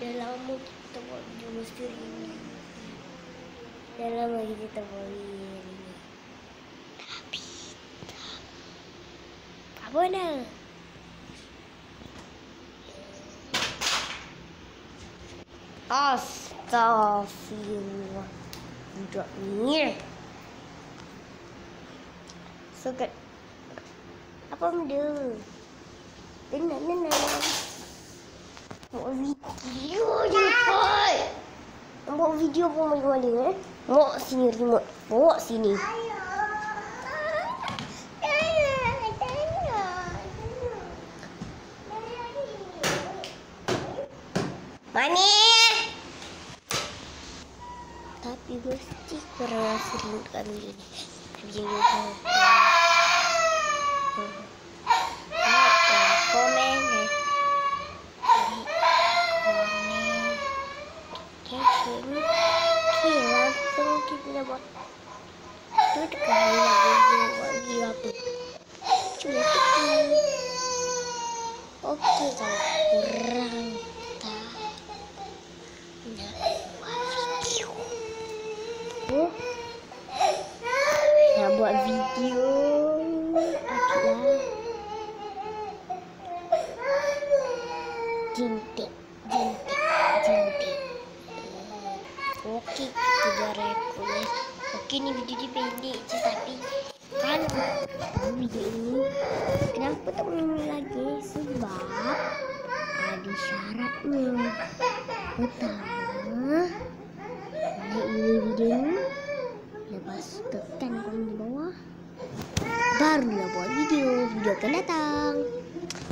Dah lama kita buat video misteri ni. Dah lama kita buat video ni. Tapi apa dah? Astaghfirullah. Budak ni. So kat apa benda? Tenang, tenang. Buat video video pun malu-malu eh. Bawa sini remote Bawa sini. Mani Tapi mesti rasa remote kami ni Video ni Komen eh Catching. Okay, kita buat. Tu dekat lagi buat lagi apa? Cuma tekan. Okey kalau kurang tak nak buat video. Okeylah. Jintik, jintik. Okey, dah rekod eh. Okey, ni video dia pendek je tapi kan video ini kenapa tak boleh lagi sebab ada syaratnya. Pertama, like ini video ni lepas tekan komen di bawah barulah buat video. Video akan datang.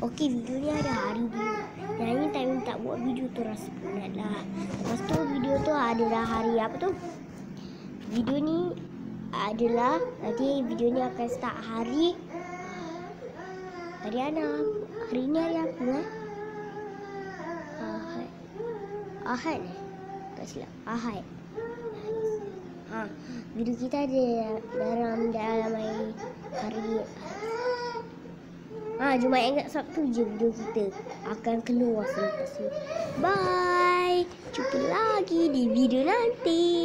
Okey, video ni ada hari dia. Yang ini time tak buat video tu rasa penat lah. Lepas tu video tu adalah hari apa tu? Video ni adalah nanti video ni akan start hari hari ana. Hari ni hari apa eh? Ahad. Ahad? Tak silap. Ahad. Ha, video kita ada dalam dalam hari Ha, Jumaat ingat Sabtu je video kita akan keluar selepas ni. Bye. Di video nanti.